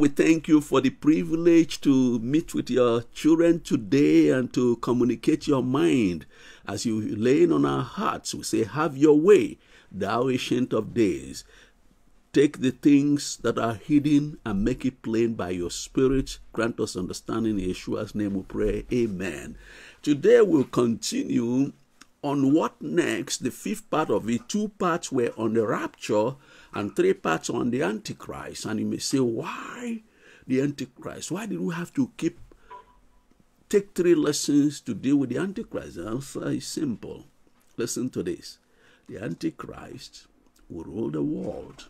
We thank you for the privilege to meet with your children today and to communicate your mind as you laying on our hearts. We say, Have your way, thou ancient of days. Take the things that are hidden and make it plain by your spirit. Grant us understanding in Yeshua's name we pray. Amen. Today we'll continue on what next. The fifth part of it. Two parts were on the rapture and three parts on the Antichrist. And you may say, why the Antichrist? Why did we have to keep take three lessons to deal with the Antichrist? The answer is simple. Listen to this. The Antichrist will rule the world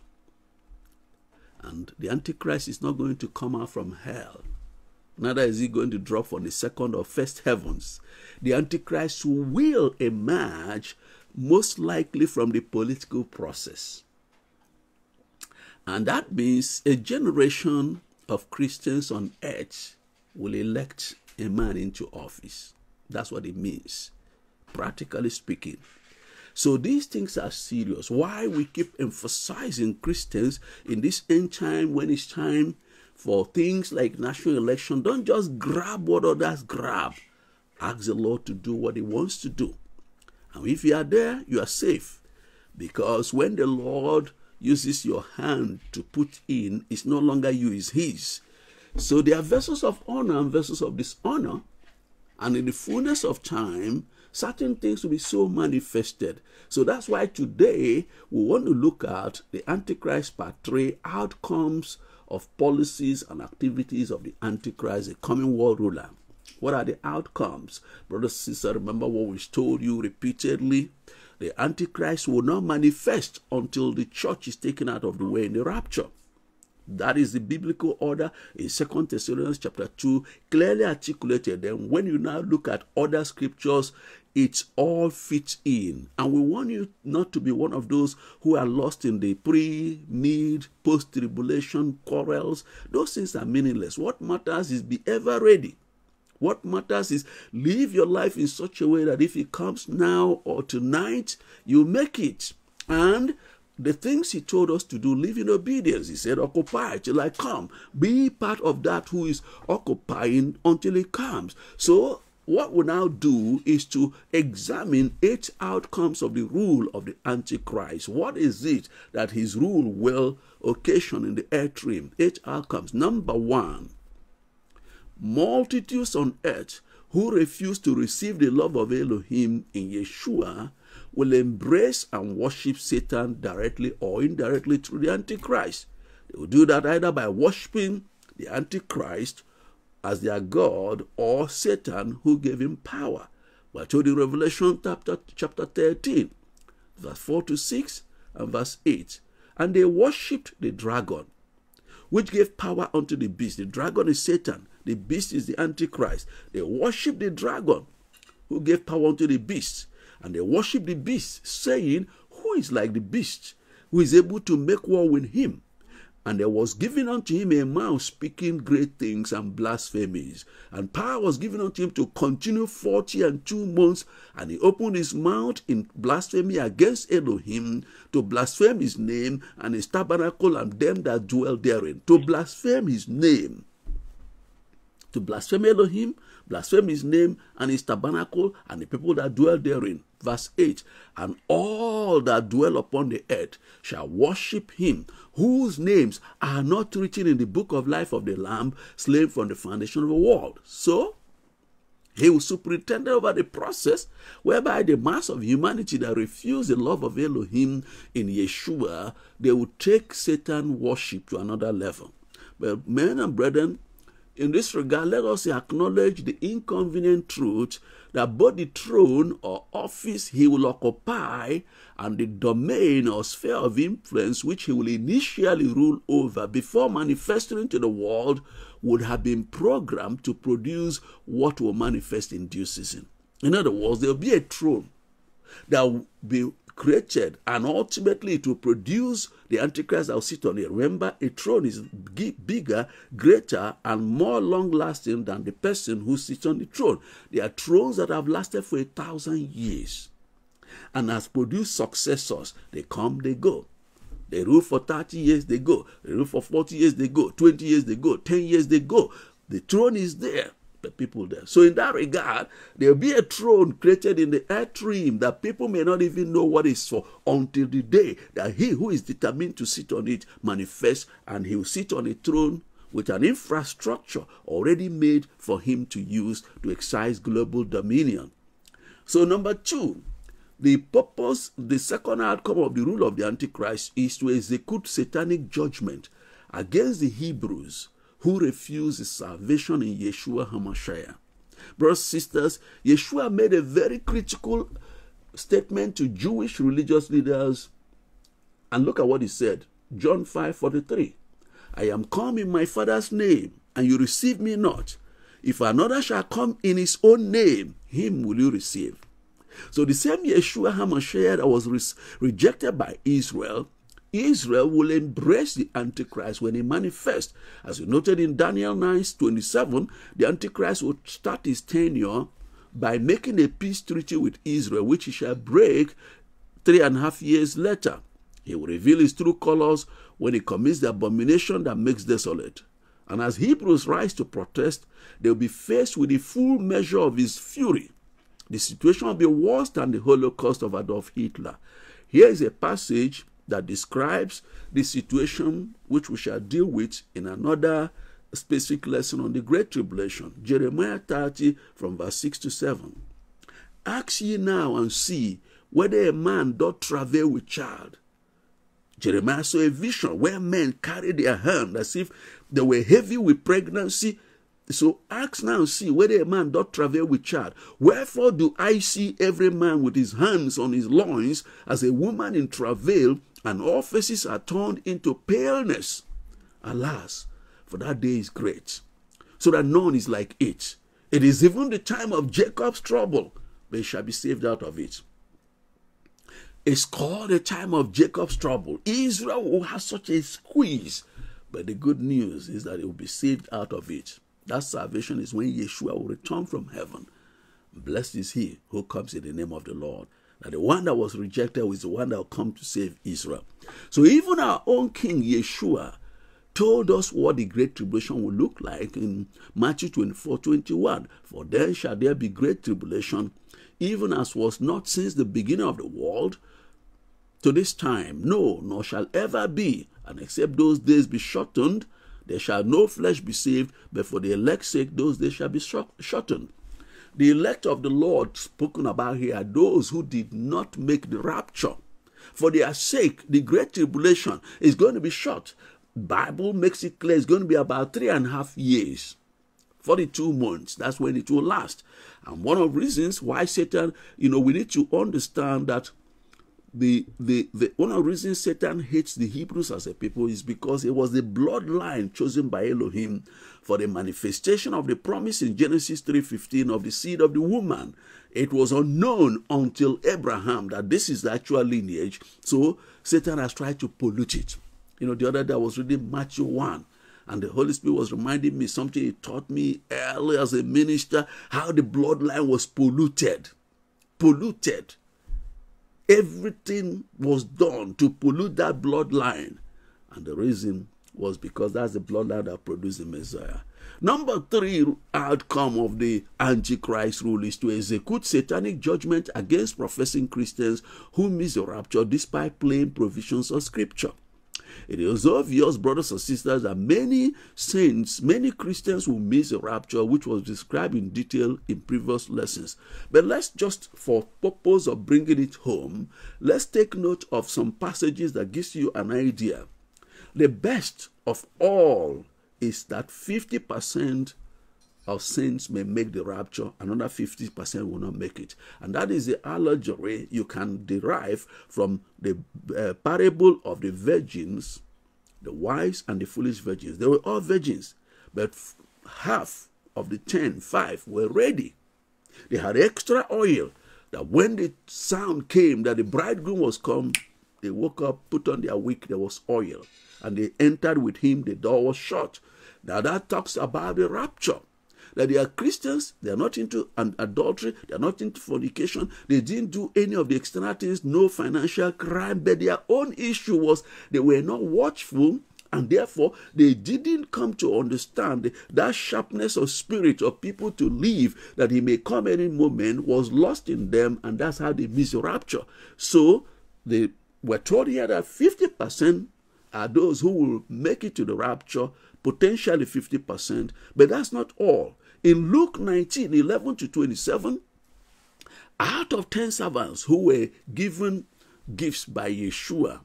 and the Antichrist is not going to come out from hell. Neither is he going to drop from the second or first heavens. The Antichrist will emerge most likely from the political process. And that means a generation of Christians on earth will elect a man into office. That's what it means, practically speaking. So these things are serious. Why we keep emphasizing Christians in this end time when it's time for things like national election, don't just grab what others grab. Ask the Lord to do what He wants to do. And if you are there, you are safe. Because when the Lord uses your hand to put in, is no longer you, it's His. So there are vessels of honor and vessels of dishonor. And in the fullness of time, certain things will be so manifested. So that's why today we want to look at the Antichrist part 3 outcomes of policies and activities of the Antichrist, the coming world ruler. What are the outcomes? Brothers and sisters, remember what we told you repeatedly? The Antichrist will not manifest until the church is taken out of the way in the rapture. That is the biblical order in Second Thessalonians chapter 2, clearly articulated. Then when you now look at other scriptures, it all fits in. And we want you not to be one of those who are lost in the pre, mid, post tribulation quarrels. Those things are meaningless. What matters is be ever ready. What matters is live your life in such a way that if it comes now or tonight, you make it. And the things he told us to do, live in obedience. He said, occupy till I come. Be part of that who is occupying until he comes. So what we now do is to examine eight outcomes of the rule of the Antichrist. What is it that his rule will occasion in the earth realm? Eight outcomes. Number one, multitudes on earth who refuse to receive the love of Elohim in Yeshua will embrace and worship Satan directly or indirectly through the Antichrist. They will do that either by worshiping the Antichrist as their God or Satan who gave him power. We're told in Revelation chapter, chapter 13, verse 4 to 6 and verse 8. And they worshipped the dragon, which gave power unto the beast. The dragon is Satan, the beast is the Antichrist. They worship the dragon, who gave power unto the beast. And they worship the beast, saying, Who is like the beast, who is able to make war with him? And there was given unto him a mouth speaking great things and blasphemies. And power was given unto him to continue forty and two months. And he opened his mouth in blasphemy against Elohim, to blaspheme his name and his tabernacle and them that dwell therein. To blaspheme his name. To blaspheme Elohim, blaspheme his name and his tabernacle and the people that dwell therein. Verse 8 And all that dwell upon the earth shall worship him, whose names are not written in the book of life of the Lamb, slain from the foundation of the world. So, he will superintend over the process whereby the mass of humanity that refuse the love of Elohim in Yeshua, they will take Satan worship to another level. But men and brethren, in this regard, let us acknowledge the inconvenient truth that both the throne or office he will occupy and the domain or sphere of influence which he will initially rule over before manifesting to the world would have been programmed to produce what will manifest in due season. In other words, there will be a throne that will be created and ultimately to produce the Antichrist that will sit on it. Remember, a throne is bigger, greater, and more long lasting than the person who sits on the throne. There are thrones that have lasted for a thousand years and has produced successors. They come, they go. They rule for 30 years, they go. They rule for 40 years, they go. 20 years, they go. 10 years, they go. The throne is there, the people there. So, in that regard, there'll be a throne created in the earth realm that people may not even know what is for until the day that he who is determined to sit on it manifests and he will sit on a throne with an infrastructure already made for him to use to exercise global dominion. So, number two, the purpose, the second outcome of the rule of the Antichrist is to execute satanic judgment against the Hebrews who refuse the salvation in Yeshua HaMashiach. Brothers sisters, Yeshua made a very critical statement to Jewish religious leaders. And look at what he said. John 5 43. I am come in my Father's name, and you receive me not. If another shall come in his own name, him will you receive. So the same Yeshua HaMashiach that was re rejected by Israel, Israel will embrace the Antichrist when he manifests. As we noted in Daniel 9 27, the Antichrist will start his tenure by making a peace treaty with Israel, which he shall break three and a half years later. He will reveal his true colors when he commits the abomination that makes desolate. And as Hebrews rise to protest, they will be faced with the full measure of his fury the situation will be worse than the Holocaust of Adolf Hitler. Here is a passage that describes the situation which we shall deal with in another specific lesson on the Great Tribulation. Jeremiah 30 from verse 6 to 7. Ask ye now and see whether a man doth travail with child. Jeremiah saw a vision where men carried their hand as if they were heavy with pregnancy so ask now, and see whether a man doth travel with child. Wherefore do I see every man with his hands on his loins as a woman in travail, and all faces are turned into paleness? Alas, for that day is great, so that none is like it. It is even the time of Jacob's trouble, but he shall be saved out of it. It's called the time of Jacob's trouble. Israel will have such a squeeze, but the good news is that it will be saved out of it. That salvation is when Yeshua will return from heaven. Blessed is he who comes in the name of the Lord. That the one that was rejected was the one that will come to save Israel. So even our own King Yeshua told us what the great tribulation will look like in Matthew 24 21. For then shall there be great tribulation, even as was not since the beginning of the world to this time, no, nor shall ever be, and except those days be shortened, there shall no flesh be saved, but for the elect's sake, those days shall be shortened. The elect of the Lord spoken about here are those who did not make the rapture. For their sake, the great tribulation is going to be short. Bible makes it clear it's going to be about three and a half years. 42 months. That's when it will last. And one of the reasons why Satan, you know, we need to understand that the, the, the one of the reasons Satan hates the Hebrews as a people is because it was the bloodline chosen by Elohim for the manifestation of the promise in Genesis 3:15 of the seed of the woman. It was unknown until Abraham that this is the actual lineage. So Satan has tried to pollute it. You know, the other day I was reading Matthew 1 and the Holy Spirit was reminding me something he taught me early as a minister how the bloodline was polluted. Polluted Everything was done to pollute that bloodline. And the reason was because that's the bloodline that produced the Messiah. Number three outcome of the Antichrist rule is to execute satanic judgment against professing Christians who miss the rapture despite plain provisions of Scripture. It is obvious, brothers and sisters, that many saints, many Christians will miss the rapture, which was described in detail in previous lessons. But let's just, for purpose of bringing it home, let's take note of some passages that gives you an idea. The best of all is that 50% of saints may make the rapture, another 50% will not make it. And that is the allegory you can derive from the uh, parable of the virgins, the wise and the foolish virgins. They were all virgins, but half of the ten, five, were ready. They had extra oil that when the sound came that the bridegroom was come, they woke up, put on their wick, there was oil, and they entered with him, the door was shut. Now that talks about the rapture. That they are Christians, they are not into adultery, they are not into fornication, they didn't do any of the external things, no financial crime, but their own issue was they were not watchful and therefore they didn't come to understand that sharpness of spirit of people to leave that he may come any moment was lost in them and that's how they missed the rapture so they were told here that 50% are those who will make it to the rapture potentially 50%, but that's not all. In Luke 19 11 to 27, out of 10 servants who were given gifts by Yeshua,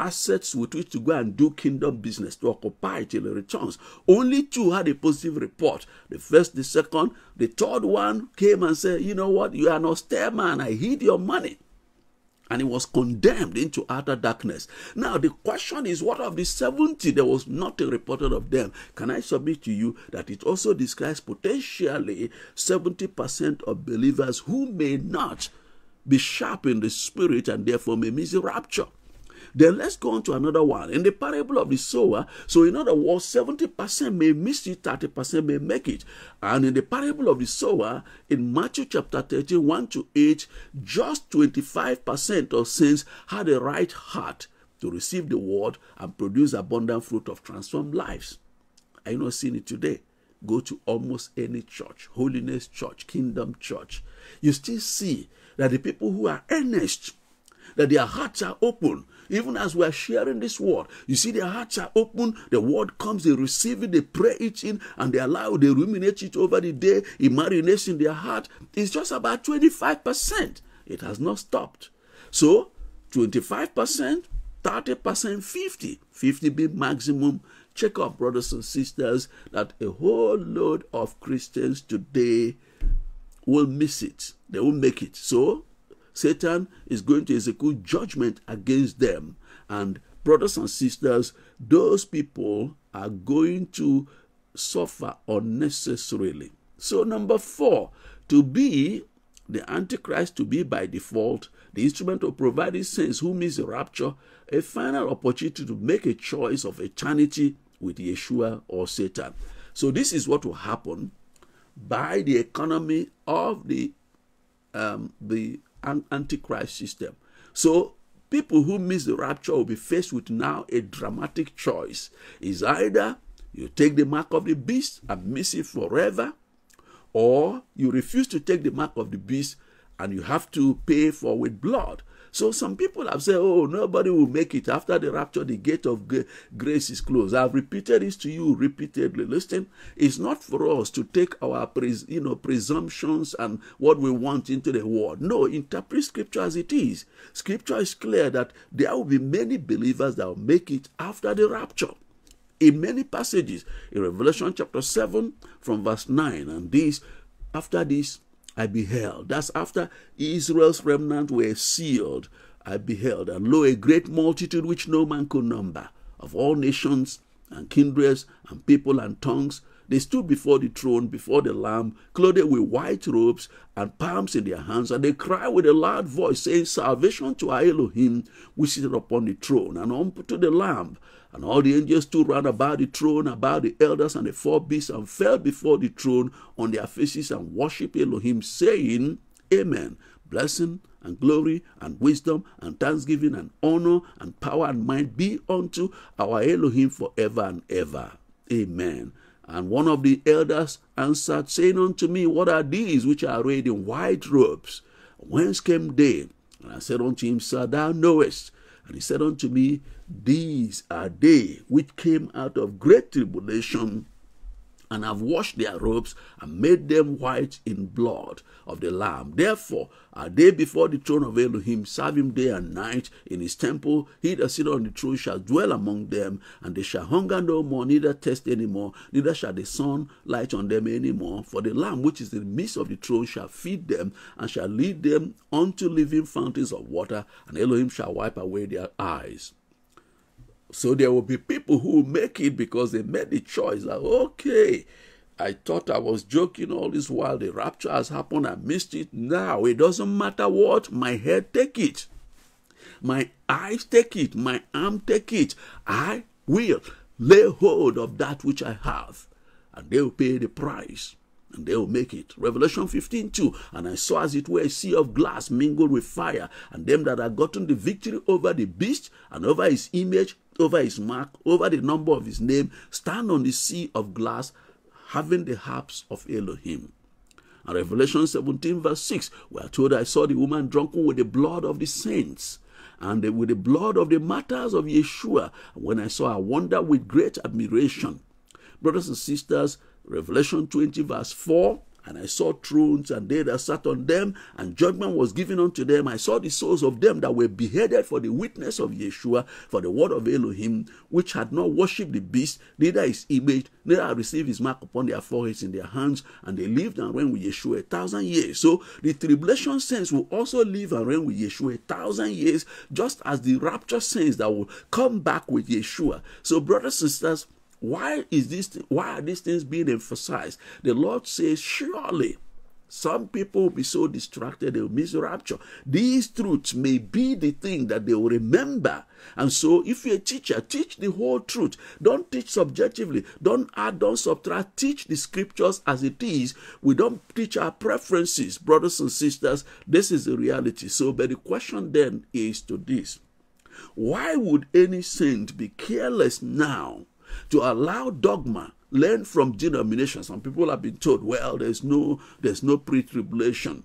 assets with which to go and do kingdom business to occupy till he returns. Only two had a positive report. The first, the second, the third one came and said, You know what? You are an austere man. I hid your money and he was condemned into utter darkness. Now, the question is what of the 70? There was nothing reported of them. Can I submit to you that it also describes potentially 70% of believers who may not be sharp in the spirit and therefore may miss the rapture? Then let's go on to another one. In the parable of the sower, so in other words, 70% may miss it, 30% may make it. And in the parable of the sower, in Matthew chapter 13, 1 to 8, just 25% of saints had a right heart to receive the word and produce abundant fruit of transformed lives. Are you not seeing it today? Go to almost any church, holiness church, kingdom church. You still see that the people who are earnest, that their hearts are open, even as we are sharing this word, you see their hearts are open, the word comes, they receive it, they pray it in, and they allow, they ruminate it over the day, it marinates in their heart. It's just about 25%. It has not stopped. So, 25%, 30%, 50. 50 be maximum. Check up, brothers and sisters, that a whole load of Christians today will miss it. They will make it. So, Satan is going to execute judgment against them. And brothers and sisters, those people are going to suffer unnecessarily. So, number four, to be the Antichrist, to be by default, the instrument of providing saints who miss the rapture, a final opportunity to make a choice of eternity with Yeshua or Satan. So, this is what will happen by the economy of the um, the an antichrist system. So people who miss the rapture will be faced with now a dramatic choice. Is either you take the mark of the beast and miss it forever, or you refuse to take the mark of the beast and you have to pay for with blood. So some people have said, oh, nobody will make it after the rapture, the gate of grace is closed. I've repeated this to you repeatedly. Listen, it's not for us to take our pres- you know, presumptions and what we want into the word. No, interpret scripture as it is. Scripture is clear that there will be many believers that will make it after the rapture in many passages in Revelation chapter 7 from verse 9 and this after this I beheld. That's after Israel's remnant were sealed. I beheld, and lo, a great multitude which no man could number, of all nations and kindreds and people and tongues. They stood before the throne, before the Lamb, clothed with white robes and palms in their hands, and they cried with a loud voice, saying, Salvation to our Elohim, which sitteth upon the throne, and unto the Lamb. And all the angels stood round about the throne, about the elders and the four beasts, and fell before the throne on their faces and worshipped Elohim, saying, Amen. Blessing and glory and wisdom and thanksgiving and honor and power and might be unto our Elohim forever and ever. Amen. And one of the elders answered, saying unto me, What are these which are arrayed in white robes? Whence came they? And I said unto him, Sir, thou knowest. And he said unto me, these are they which came out of great tribulation and have washed their robes and made them white in blood of the Lamb. Therefore are they before the throne of Elohim, serve him day and night in his temple. He that sitteth on the throne shall dwell among them, and they shall hunger no more, neither thirst any more, neither shall the sun light on them any more. For the Lamb which is in the midst of the throne shall feed them, and shall lead them unto living fountains of water, and Elohim shall wipe away their eyes. So there will be people who make it because they made the choice that, okay, I thought I was joking all this while. The rapture has happened. I missed it. Now it doesn't matter what. My head take it. My eyes take it. My arm take it. I will lay hold of that which I have. and they will pay the price and they will make it. Revelation 15 2. And I saw as it were a sea of glass mingled with fire, and them that had gotten the victory over the beast and over his image, over his mark, over the number of his name, stand on the sea of glass, having the harps of Elohim. And Revelation 17, verse 6, we are told, I saw the woman drunken with the blood of the saints and with the blood of the martyrs of Yeshua. When I saw, I wonder with great admiration. Brothers and sisters, Revelation 20, verse 4 and I saw thrones, and they that sat on them, and judgment was given unto them. I saw the souls of them that were beheaded for the witness of Yeshua, for the word of Elohim, which had not worshipped the beast, neither his image, neither had received his mark upon their foreheads in their hands, and they lived and reigned with Yeshua a thousand years. So the tribulation saints will also live and reign with Yeshua a thousand years, just as the rapture saints that will come back with Yeshua. So, brothers and sisters, why is this? Why are these things being emphasized? The Lord says, surely. Some people will be so distracted they'll miss the rapture. These truths may be the thing that they will remember. And so, if you're a teacher, teach the whole truth. Don't teach subjectively. Don't add, don't subtract. Teach the scriptures as it is. We don't teach our preferences, brothers and sisters. This is the reality. So, but the question then is to this Why would any saint be careless now to allow dogma learn from denomination. Some people have been told, well, there's no there's no pre-tribulation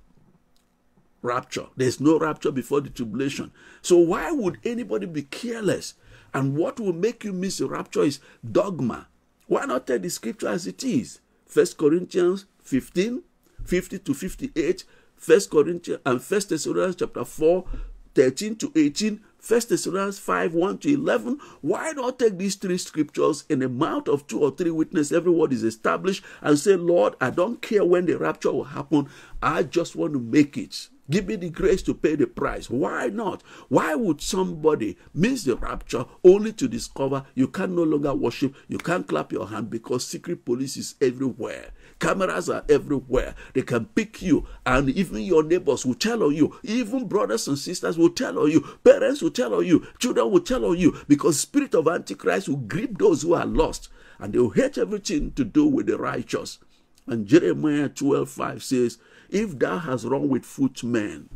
rapture. There's no rapture before the tribulation. So why would anybody be careless? And what will make you miss the rapture is dogma. Why not take the scripture as it is? First Corinthians 15, 50 to 58, First Corinthians and First Thessalonians chapter 4, 13 to 18, First Thessalonians 5 1 to 11. Why not take these three scriptures in the mouth of two or three witnesses? Every word is established and say, Lord, I don't care when the rapture will happen. I just want to make it. Give me the grace to pay the price. Why not? Why would somebody miss the rapture only to discover you can no longer worship, you can't clap your hand because secret police is everywhere? Cameras are everywhere. They can pick you, and even your neighbors will tell on you. Even brothers and sisters will tell on you. Parents will tell on you. Children will tell on you because spirit of Antichrist will grip those who are lost, and they will hate everything to do with the righteous. And Jeremiah 12 5 says, If thou hast run with footmen,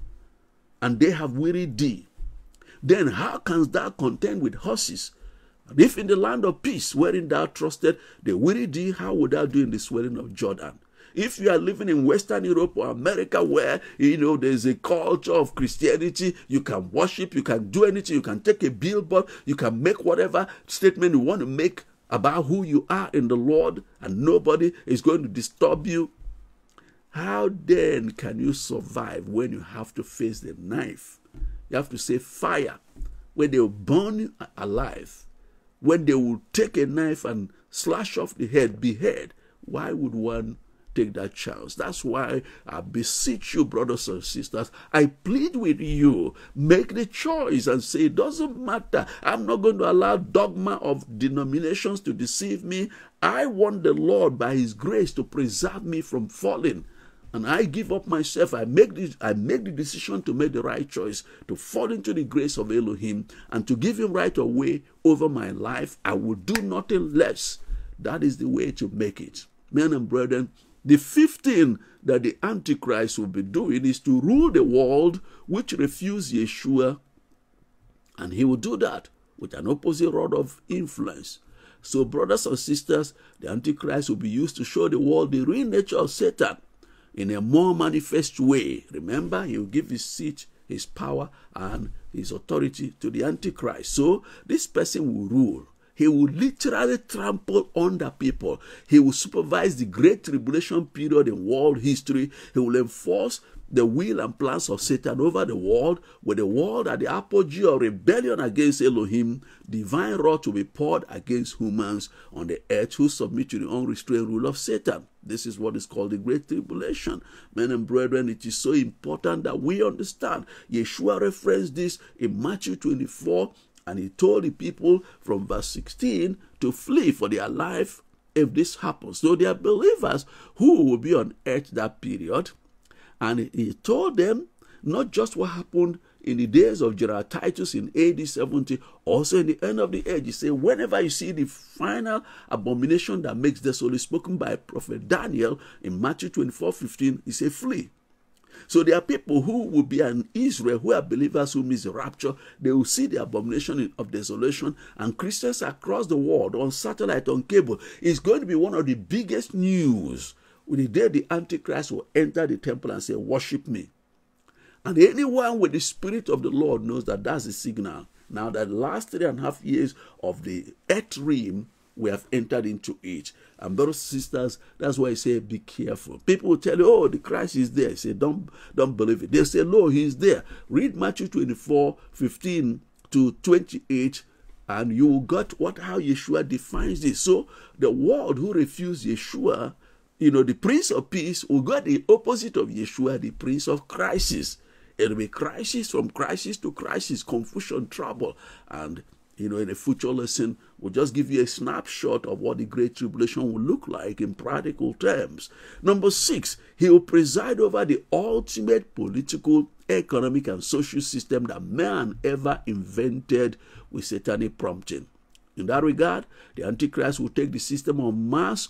and they have wearied thee, then how canst thou contend with horses? And if in the land of peace, wherein thou trusted, they wearied thee, how would thou do in the swelling of Jordan? If you are living in Western Europe or America where you know there's a culture of Christianity, you can worship, you can do anything, you can take a billboard, you can make whatever statement you want to make about who you are in the Lord, and nobody is going to disturb you. How then can you survive when you have to face the knife? You have to say fire, where they'll burn you alive, when they will take a knife and slash off the head, behead. Why would one take that chance. That's why I beseech you, brothers and sisters. I plead with you, make the choice and say, it doesn't matter. I'm not going to allow dogma of denominations to deceive me. I want the Lord, by His grace, to preserve me from falling. And I give up myself. I make this, I make the decision to make the right choice, to fall into the grace of Elohim, and to give him right away over my life. I will do nothing less. That is the way to make it. Men and brethren, the fifth thing that the Antichrist will be doing is to rule the world which refuse Yeshua, and he will do that with an opposite rod of influence. So, brothers and sisters, the Antichrist will be used to show the world the real nature of Satan in a more manifest way. Remember, he will give his seat, his power, and his authority to the Antichrist. So, this person will rule. He will literally trample under people. He will supervise the great tribulation period in world history. He will enforce the will and plans of Satan over the world, with the world at the apogee of rebellion against Elohim, divine wrath will be poured against humans on the earth who submit to the unrestrained rule of Satan. This is what is called the Great Tribulation. Men and brethren, it is so important that we understand. Yeshua referenced this in Matthew 24 and he told the people from verse 16 to flee for their life if this happens. So they are believers who will be on earth that period. And he told them not just what happened in the days of General Titus in AD 70, also in the end of the age. He said, whenever you see the final abomination that makes desolate spoken by Prophet Daniel in Matthew 24 15, he said, flee. So there are people who will be in Israel who are believers who miss the rapture. They will see the abomination of desolation, and Christians across the world on satellite, on cable, is going to be one of the biggest news. With the day the Antichrist will enter the temple and say, Worship me. And anyone with the Spirit of the Lord knows that that's a signal. Now, that last three and a half years of the earth realm we have entered into it. And brothers and sisters, that's why I say be careful. People will tell you, oh, the Christ is there. I say, don't, don't believe it. They say, no, he's there. Read Matthew 24, 15 to 28, and you got what how Yeshua defines this. So the world who refuse Yeshua, you know, the Prince of Peace will get the opposite of Yeshua, the Prince of Crisis. It'll be crisis from crisis to crisis, confusion, trouble, and you know, in a future lesson, we'll just give you a snapshot of what the Great Tribulation will look like in practical terms. Number six, he will preside over the ultimate political, economic, and social system that man ever invented with satanic prompting. In that regard, the Antichrist will take the system of mass,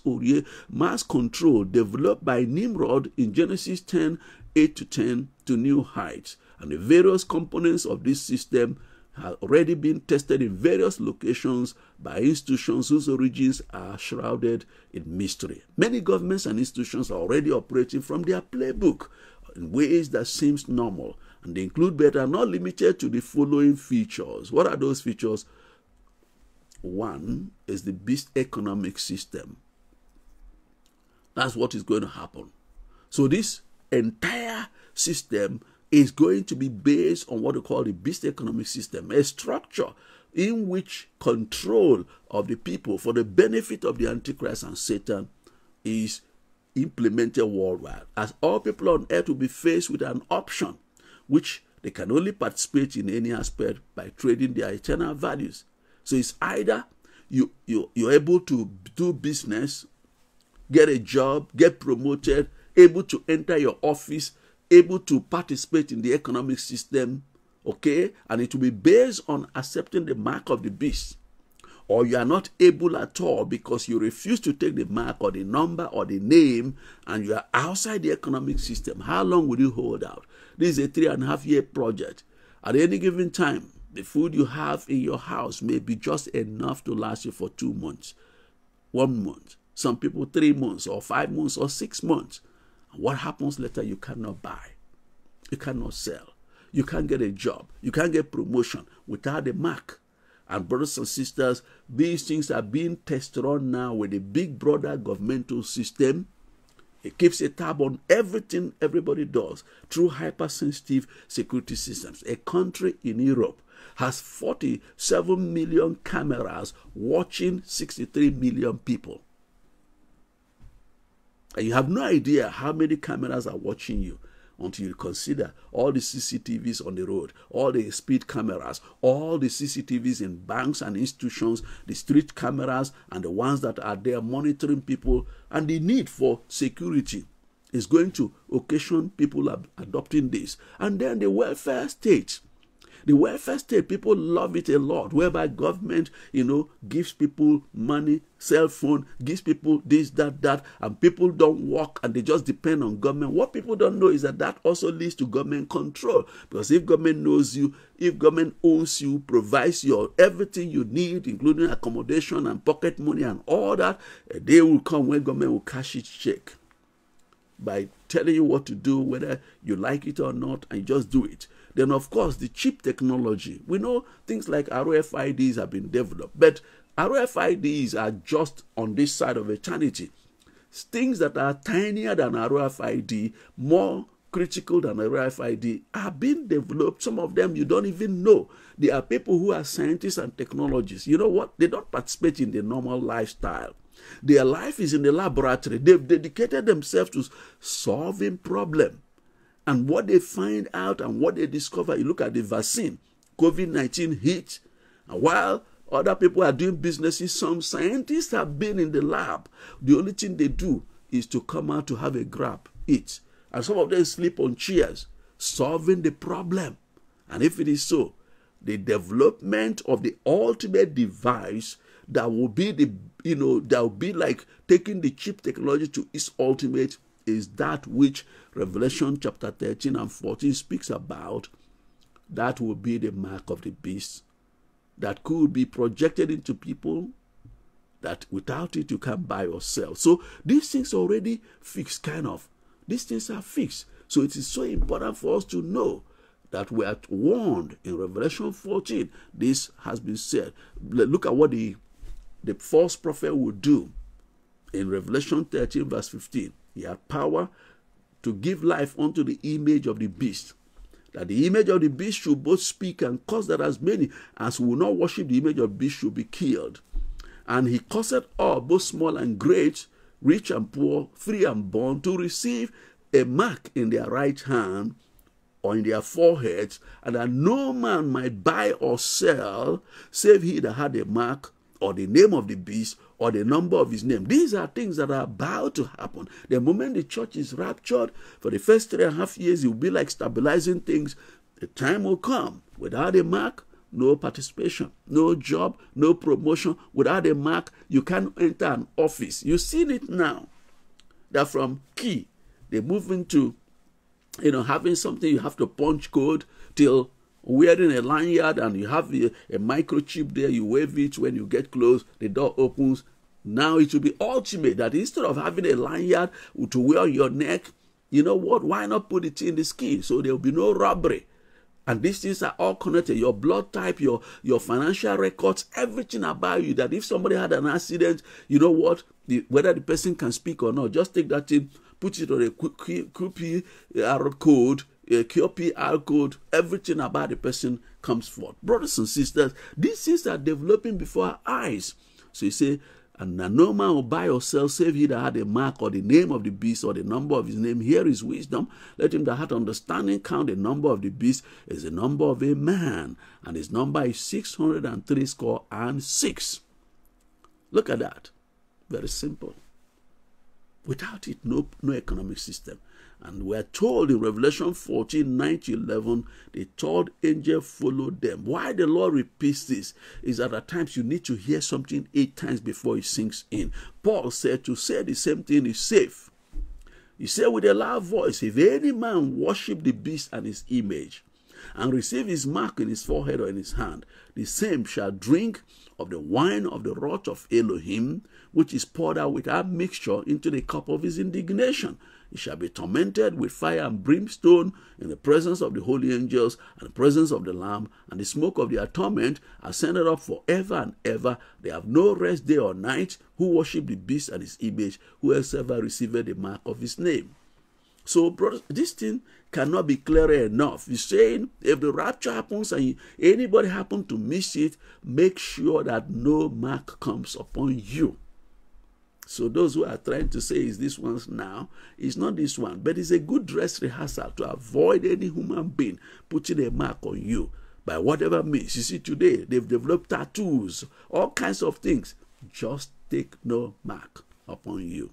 mass control developed by Nimrod in Genesis 10 8 to 10 to new heights. And the various components of this system have already been tested in various locations by institutions whose origins are shrouded in mystery. Many governments and institutions are already operating from their playbook in ways that seems normal, and they include but are not limited to the following features. What are those features? One is the beast economic system. That's what is going to happen. So this entire system is going to be based on what we call the beast economic system, a structure in which control of the people for the benefit of the Antichrist and Satan is implemented worldwide. As all people on earth will be faced with an option which they can only participate in any aspect by trading their eternal values. So it's either you, you you're able to do business, get a job, get promoted, able to enter your office able to participate in the economic system, okay, and it will be based on accepting the mark of the beast, or you are not able at all because you refuse to take the mark or the number or the name, and you are outside the economic system, how long will you hold out? This is a three and a half year project. At any given time, the food you have in your house may be just enough to last you for two months, one month, some people three months, or five months, or six months. What happens later, you cannot buy, you cannot sell, you can't get a job, you can't get promotion without a mark. And brothers and sisters, these things are being tested on now with the big brother governmental system. It keeps a tab on everything everybody does through hypersensitive security systems. A country in Europe has 47 million cameras watching 63 million people. And you have no idea how many cameras are watching you until you consider all the CCTVs on the road, all the speed cameras, all the CCTVs in banks and institutions, the street cameras, and the ones that are there monitoring people, and the need for security is going to occasion people adopting this. And then the welfare state the welfare state, people love it a lot, whereby government, you know, gives people money, cell phone, gives people this, that, that, and people don't work and they just depend on government. What people don't know is that that also leads to government control. Because if government knows you, if government owns you, provides your everything you need, including accommodation and pocket money and all that, a day will come when government will cash its check by telling you what to do, whether you like it or not, and just do it. Then, of course, the cheap technology. We know things like RFIDs have been developed, but RFIDs are just on this side of eternity. Things that are tinier than RFID, more critical than RFID, are being developed. Some of them you don't even know. There are people who are scientists and technologists. You know what? They don't participate in the normal lifestyle. Their life is in the laboratory. They've dedicated themselves to solving problems. And what they find out and what they discover, you look at the vaccine, COVID 19 hit, and while other people are doing businesses, some scientists have been in the lab. The only thing they do is to come out to have a grab, eat. And some of them sleep on chairs, solving the problem. And if it is so, the development of the ultimate device that will be the you know that will be like taking the cheap technology to its ultimate is that which Revelation chapter 13 and 14 speaks about. That will be the mark of the beast that could be projected into people that without it you can't buy or sell. So these things already fixed, kind of. These things are fixed. So it is so important for us to know that we are warned in Revelation 14. This has been said. Look at what the, the false prophet will do in Revelation 13, verse 15. He had power to give life unto the image of the beast. That the image of the beast should both speak and cause that as many as will not worship the image of the beast should be killed. And he caused all, both small and great, rich and poor, free and bond, to receive a mark in their right hand or in their foreheads, and that no man might buy or sell save he that had a mark or the name of the beast or the number of his name. These are things that are about to happen. The moment the church is raptured, for the first three and a half years, it will be like stabilizing things. The time will come without a mark, no participation, no job, no promotion. Without a mark, you can't enter an office. You've seen it now. That from key, they move into, you know, having something you have to punch code till wearing a lanyard and you have a, a microchip there. You wave it when you get close, the door opens. Now it will be ultimate that instead of having a lanyard to wear on your neck, you know what? Why not put it in the skin so there will be no robbery? And these things are all connected. Your blood type, your, your financial records, everything about you. That if somebody had an accident, you know what? The, whether the person can speak or not, just take that thing, put it on a QR code, a QR code, everything about the person comes forth. Brothers and sisters, these things are developing before our eyes. So you say, and no man will buy or sell save he that had a mark or the name of the beast or the number of his name. Here is wisdom. Let him that hath understanding count the number of the beast is the number of a man, and his number is six hundred and three score and six. Look at that. Very simple. Without it, no, no economic system. And we're told in Revelation 14 9 to 11, the third angel followed them. Why the Lord repeats this is that at times you need to hear something eight times before it sinks in. Paul said to say the same thing is safe. He said with a loud voice, If any man worship the beast and his image, and receive his mark in his forehead or in his hand, the same shall drink of the wine of the wrath of Elohim, which is poured out without mixture into the cup of his indignation. He shall be tormented with fire and brimstone in the presence of the holy angels and the presence of the Lamb, and the smoke of their torment ascended up for ever and ever. They have no rest day or night who worship the beast and his image, whoever received the mark of his name. So, brothers, this thing cannot be clearer enough. He's saying if the rapture happens and anybody happen to miss it, make sure that no mark comes upon you. So those who are trying to say is this one's now, it's not this one, but it's a good dress rehearsal to avoid any human being putting a mark on you by whatever means. You see, today they've developed tattoos, all kinds of things. Just take no mark upon you.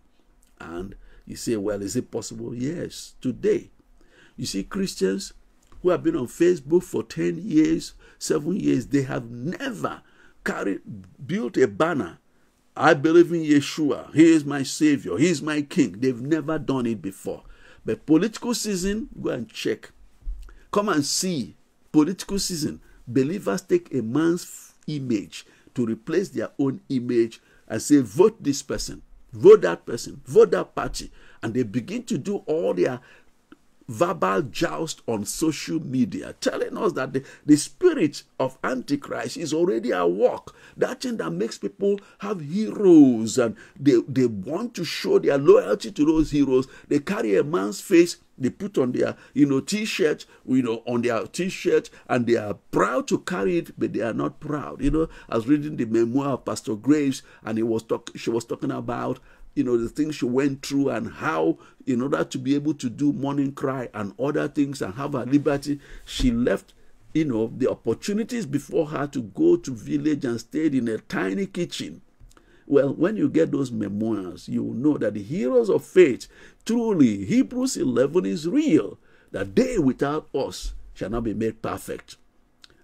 And you say, well, is it possible? Yes, today. You see, Christians who have been on Facebook for 10 years, 7 years, they have never carried, built a banner I believe in Yeshua. He is my Savior. He is my King. They've never done it before. But political season, go and check. Come and see. Political season. Believers take a man's image to replace their own image and say, vote this person, vote that person, vote that party. And they begin to do all their verbal joust on social media, telling us that the, the spirit of Antichrist is already at work. That thing that makes people have heroes and they, they want to show their loyalty to those heroes. They carry a man's face, they put on their you know t-shirt, you know, on their t-shirt, and they are proud to carry it, but they are not proud. You know, I was reading the memoir of Pastor Graves, and he was talk, she was talking about you know, the things she went through and how, in order to be able to do morning cry and other things and have her liberty, she left, you know, the opportunities before her to go to village and stayed in a tiny kitchen. Well, when you get those memoirs, you will know that the heroes of faith, truly, Hebrews 11 is real, that they without us shall not be made perfect.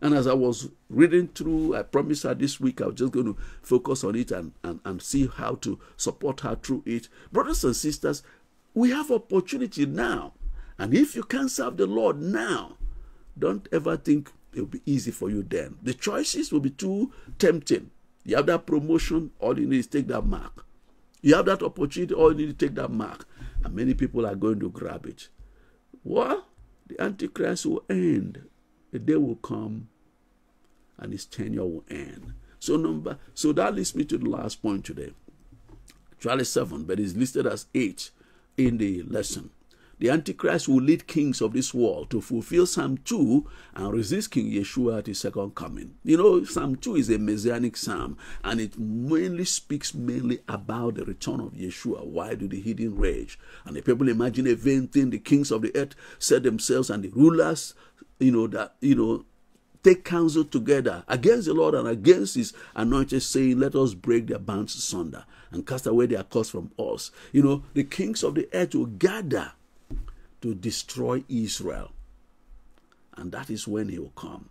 And as I was reading through, I promised her this week I was just going to focus on it and, and, and see how to support her through it. Brothers and sisters, we have opportunity now. And if you can't serve the Lord now, don't ever think it will be easy for you then. The choices will be too tempting. You have that promotion, all you need is take that mark. You have that opportunity, all you need to take that mark. And many people are going to grab it. Well, the Antichrist will end. The day will come and his tenure will end. So number so that leads me to the last point today. Actually seven, but it's listed as eight in the lesson. The Antichrist will lead kings of this world to fulfill Psalm 2 and resist King Yeshua at his second coming. You know, Psalm 2 is a messianic psalm and it mainly speaks mainly about the return of Yeshua. Why do the hidden rage? And the people imagine a vain thing. The kings of the earth set themselves and the rulers, you know, that, you know, take counsel together against the Lord and against his anointed, saying, Let us break their bands asunder and cast away their cause from us. You know, the kings of the earth will gather to destroy Israel. And that is when he will come.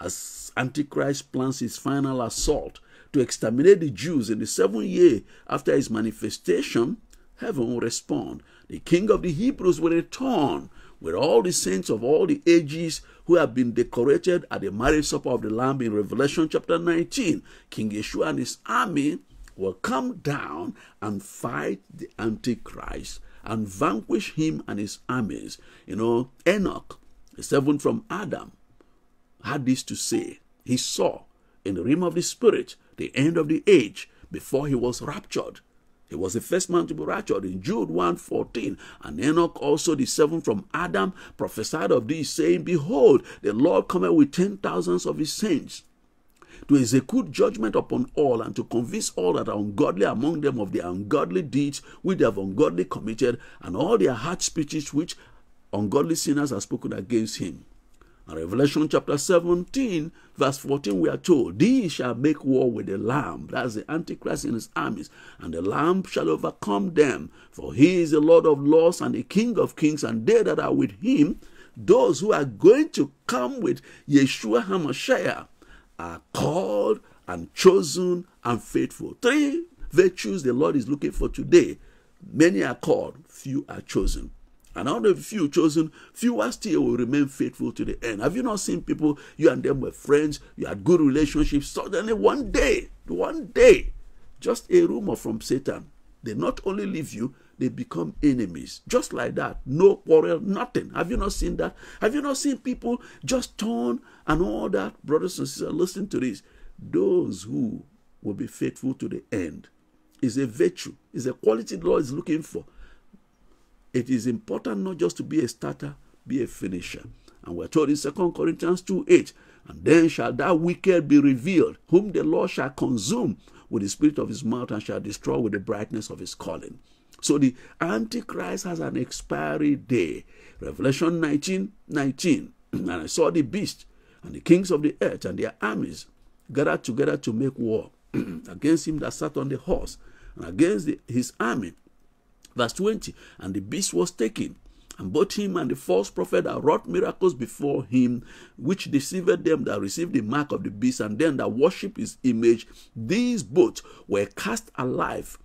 As Antichrist plans his final assault to exterminate the Jews in the seventh year after his manifestation, heaven will respond. The king of the Hebrews will return with all the saints of all the ages who have been decorated at the marriage supper of the Lamb in Revelation chapter 19. King Yeshua and his army will come down and fight the Antichrist and vanquish him and his armies. You know, Enoch, the seventh from Adam, had this to say. He saw in the realm of the Spirit the end of the age before he was raptured. He was the first man to be raptured in Jude 1:14. And Enoch also the seventh from Adam prophesied of this, saying, Behold, the Lord cometh with ten thousands of his saints to execute judgment upon all and to convince all that are ungodly among them of their ungodly deeds which they have ungodly committed and all their hard speeches which ungodly sinners have spoken against him. Revelation chapter 17, verse 14, we are told, These shall make war with the Lamb, that's the Antichrist and his armies, and the Lamb shall overcome them. For he is the Lord of lords and the King of kings, and they that are with him, those who are going to come with Yeshua HaMashiach, are called and chosen and faithful. Three virtues the Lord is looking for today. Many are called, few are chosen. And out of the few chosen, fewer still will remain faithful to the end. Have you not seen people, you and them were friends, you had good relationships, suddenly one day, one day, just a rumor from Satan, they not only leave you, they become enemies. Just like that. No quarrel, nothing. Have you not seen that? Have you not seen people just turn and all that? Brothers and sisters, listen to this. Those who will be faithful to the end is a virtue, is a quality the Lord is looking for it is important not just to be a starter, be a finisher. And we're told in 2 Corinthians 2 8, and then shall that wicked be revealed, whom the Lord shall consume with the spirit of his mouth and shall destroy with the brightness of his calling. So the Antichrist has an expiry day. Revelation 19 19. and I saw the beast and the kings of the earth and their armies gathered together to make war against him that sat on the horse and against the, his army. Verse 20 And the beast was taken, and both him and the false prophet that wrought miracles before him, which deceived them that received the mark of the beast, and then that worshipped his image, these both were cast alive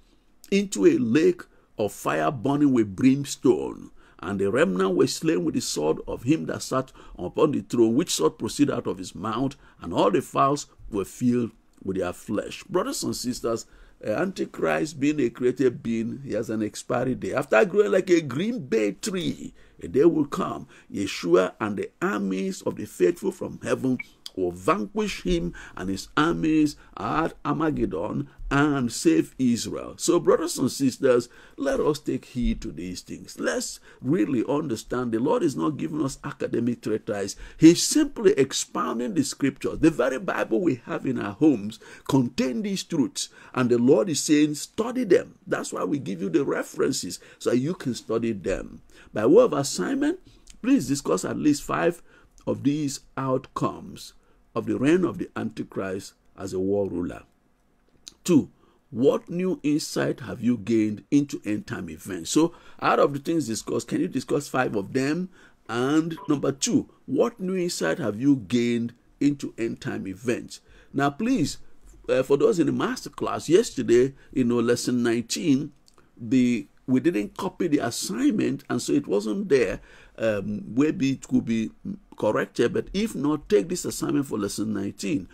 into a lake of fire burning with brimstone. And the remnant were slain with the sword of him that sat upon the throne, which sword proceeded out of his mouth, and all the fowls were filled with their flesh. Brothers and sisters, Antichrist being a created being, he has an expiry day. After growing like a green bay tree, a day will come. Yeshua and the armies of the faithful from heaven will vanquish him and his armies at Armageddon and save Israel. So, brothers and sisters, let us take heed to these things. Let's really understand the Lord is not giving us academic treatise, He's simply expounding the scriptures. The very Bible we have in our homes contain these truths, and the Lord is saying, study them. That's why we give you the references so you can study them. By way of assignment, please discuss at least five of these outcomes of the reign of the Antichrist as a world ruler. Two, what new insight have you gained into end time events? So, out of the things discussed, can you discuss five of them And number two, what new insight have you gained into end time events? Now, please, uh, for those in the master class yesterday, you know, lesson 19, the we didn't copy the assignment, and so it wasn't there. Um, maybe it could be corrected, but if not, take this assignment for lesson 19.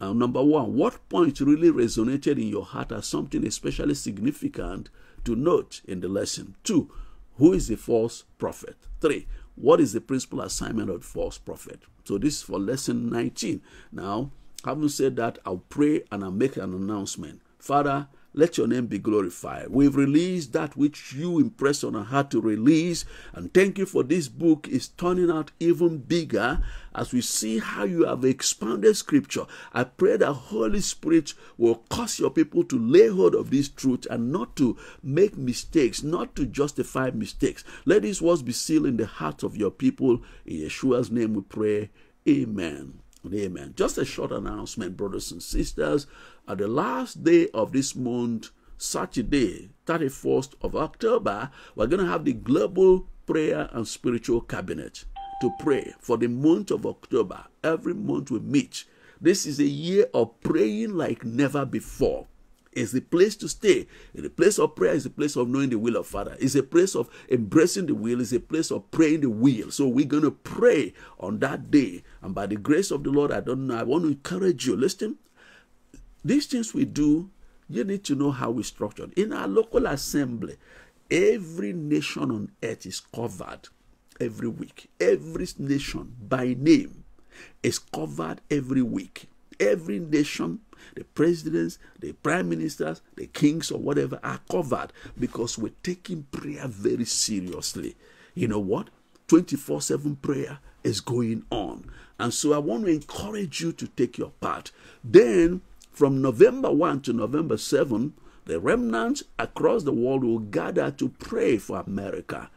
Uh, number one, what point really resonated in your heart as something especially significant to note in the lesson? Two, who is the false prophet? Three, what is the principal assignment of the false prophet? So this is for lesson 19. Now, having said that, I'll pray and I'll make an announcement. Father, let your name be glorified. We've released that which you impressed on our heart to release. And thank you for this book is turning out even bigger as we see how you have expanded scripture. I pray that Holy Spirit will cause your people to lay hold of this truth and not to make mistakes, not to justify mistakes. Let these words be sealed in the hearts of your people. In Yeshua's name we pray. Amen. Amen. Just a short announcement, brothers and sisters. At the last day of this month, Saturday, 31st of October, we're going to have the Global Prayer and Spiritual Cabinet to pray for the month of October. Every month we meet. This is a year of praying like never before is the place to stay. The place of prayer is a place of knowing the will of Father. It's a place of embracing the will. It's a place of praying the will. So we're going to pray on that day. And by the grace of the Lord, I don't know. I want to encourage you. Listen, these things we do, you need to know how we structure. In our local assembly, every nation on earth is covered every week. Every nation by name is covered every week. Every nation the presidents, the prime ministers, the kings, or whatever are covered because we're taking prayer very seriously. You know what? 24 7 prayer is going on. And so I want to encourage you to take your part. Then, from November 1 to November 7, the remnants across the world will gather to pray for America.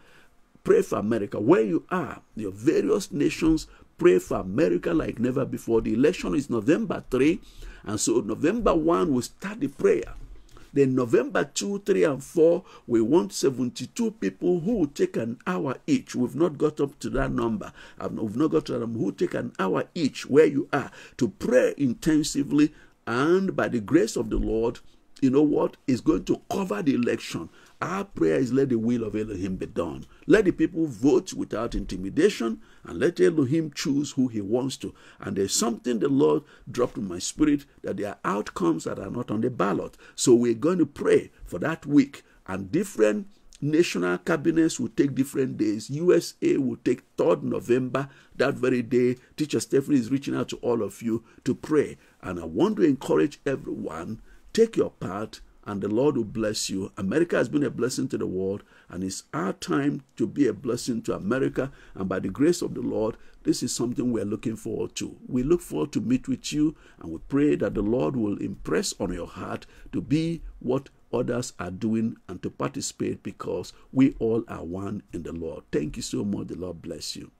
Pray for America. Where you are, your various nations, pray for America like never before. The election is November 3. And so November 1, we start the prayer. Then November 2, 3, and 4, we want 72 people who take an hour each. We've not got up to that number. We've not got to them who take an hour each where you are to pray intensively. And by the grace of the Lord, you know what? Is going to cover the election our prayer is let the will of Elohim be done. Let the people vote without intimidation and let Elohim choose who he wants to. And there's something the Lord dropped in my spirit that there are outcomes that are not on the ballot. So we're going to pray for that week and different national cabinets will take different days. USA will take 3rd November, that very day. Teacher Stephanie is reaching out to all of you to pray. And I want to encourage everyone take your part and the Lord will bless you. America has been a blessing to the world, and it's our time to be a blessing to America. And by the grace of the Lord, this is something we're looking forward to. We look forward to meet with you, and we pray that the Lord will impress on your heart to be what others are doing and to participate because we all are one in the Lord. Thank you so much. The Lord bless you.